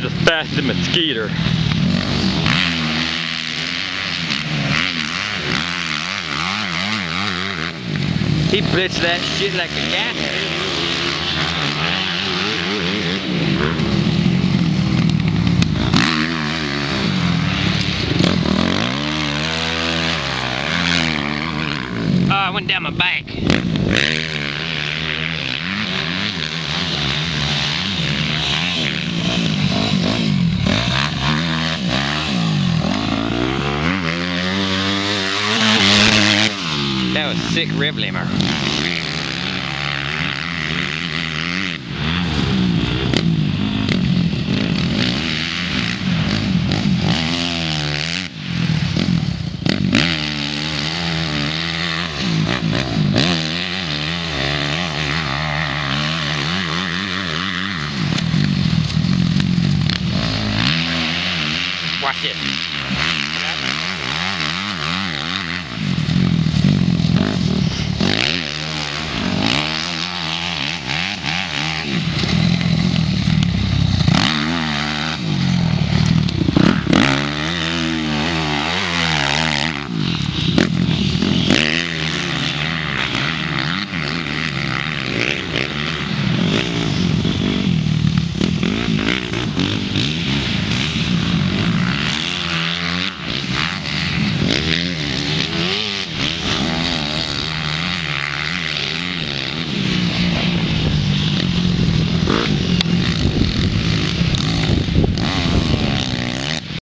That's the fastest mosquito. He blitzed that shit like a cat. Oh, I went down my back. That was sick rib limmer. Watch this.